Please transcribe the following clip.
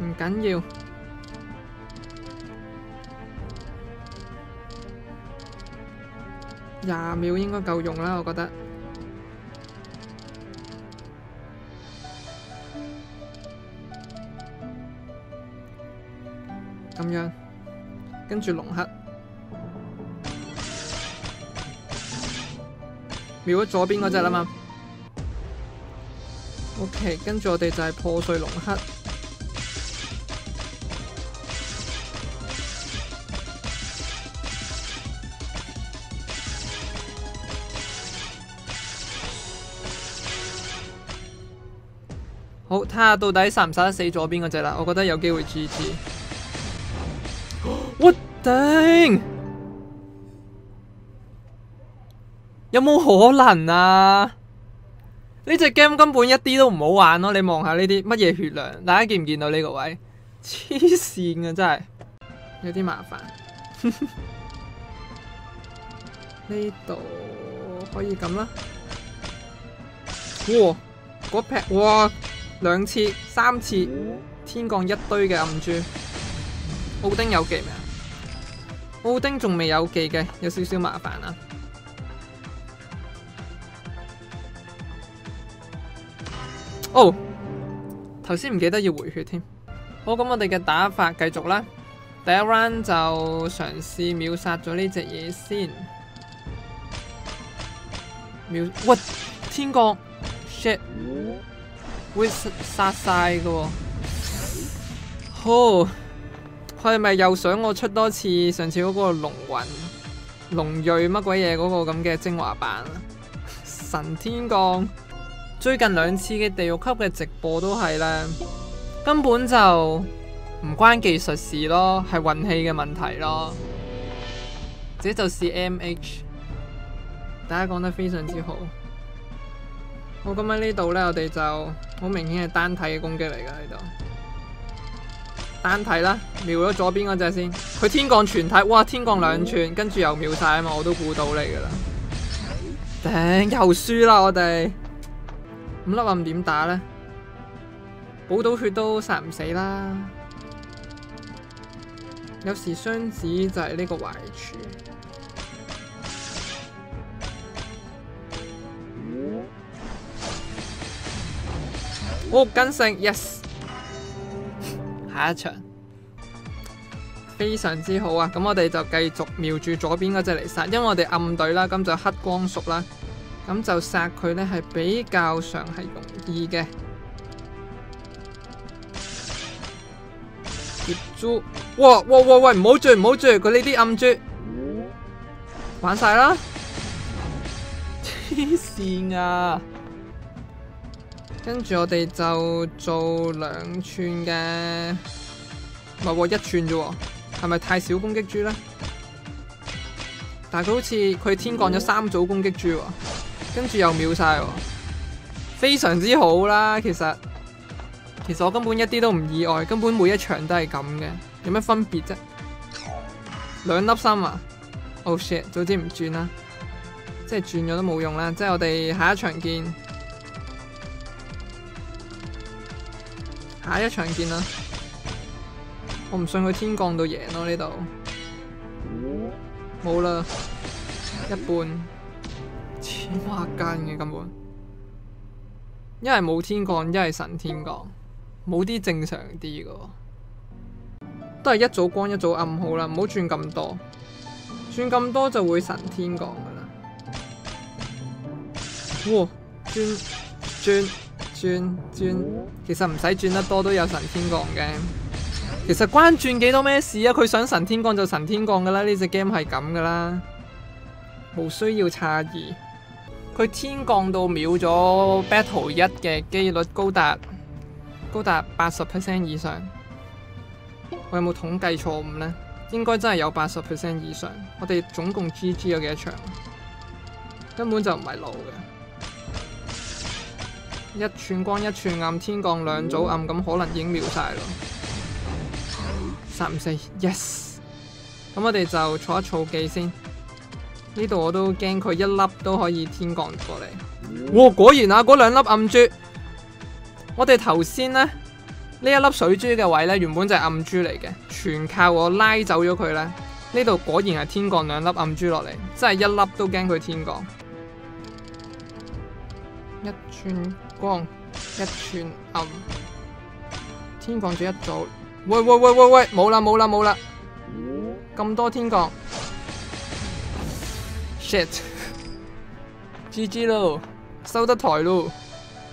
唔緊要。廿秒應該夠用啦，我覺得。咁樣，跟住龍黑，瞄咗左邊嗰隻啦嘛。OK，跟住我哋就係破碎龍黑。好，睇下到底殺唔殺得死左邊嗰隻啦。我覺得有機會 GG。我頂，有冇可能啊？呢隻 game 根本一啲都唔好玩咯！你望下呢啲乜嘢血量，大家見唔見到呢個位？黐線啊，真係有啲麻煩。呢度可以咁啦。哇！嗰劈哇！兩次、三次，天降一堆嘅暗珠。奧丁有技未啊？奧丁仲未有技嘅，有少少麻煩啊。哦，頭先唔記得要回血添。好，咁我哋嘅打法繼續啦。第一 round 就嘗試秒殺咗呢隻嘢先。秒，喂！天降，shit！會殺晒㗎喎，好，佢系咪又想我出多次上次嗰個龍魂、龍銳乜鬼嘢嗰個咁嘅精華版？神天降，最近兩次嘅地獄級嘅直播都係咧，根本就唔關技術事咯，係運氣嘅問題咯。這就是 MH，大家講得非常之好。好，咁喺呢度呢，我哋就好明顯係單體嘅攻擊嚟㗎呢度。單體啦，瞄咗左邊嗰隻先。佢天降全體，哇！天降兩寸，跟住又秒晒啊嘛！我都估到你㗎啦。顶，又輸啦我哋。五粒暗點打呢？補到血都殺唔死啦。有時雙子就係呢個壞處。哦，跟勝，yes，下一場非常之好啊！咁我哋就繼續瞄住左邊嗰隻嚟殺，因為我哋暗隊啦，咁就黑光熟啦，咁就殺佢呢係比較上係容易嘅。接珠，哇哇哇喂，唔好追唔好追，佢呢啲暗珠玩晒啦，黐線啊！跟住我哋就做兩寸嘅，唔係喎，一寸啫喎，係咪太少攻擊珠呢？但係佢好似佢天降咗三組攻擊珠喎，跟住又秒晒喎，非常之好啦。其實其實我根本一啲都唔意外，根本每一場都係咁嘅，有咩分別啫？兩粒心啊！Oh shit！早知唔轉啦，即係轉咗都冇用啦。即係我哋下一場見。下一場見啦！我唔信佢天降到贏咯呢度，冇啦，一半，千孖筋嘅根本，一係冇天降，一係神天降，冇啲正常啲嘅，都係一早光一早暗好啦，唔好轉咁多，轉咁多就會神天降噶啦。哇！轉轉。轉轉，其實唔使轉得多都有神天降嘅。其實關轉幾多咩事啊？佢想神天降就神天降噶啦，呢隻 game 係咁噶啦，冇需要詫異。佢天降到秒咗 battle 一嘅機率高達高達八十 percent 以上。我有冇統計錯誤呢？應該真係有八十 percent 以上。我哋總共 GG 有幾多場？根本就唔係路嘅。一寸光一寸暗，天降兩組暗，咁可能已經秒晒咯。三四，yes。咁我哋就儲一儲技先。呢度我都驚佢一粒都可以天降過嚟。哇，果然啊，嗰兩粒暗珠，我哋頭先呢，呢一粒水珠嘅位呢，原本就係暗珠嚟嘅，全靠我拉走咗佢呢。呢度果然係天降兩粒暗珠落嚟，真係一粒都驚佢天降。一寸光，一寸暗，天降咗一組。喂喂喂喂喂，冇啦冇啦冇啦，咁多天降，shit，GG 咯，收得台咯。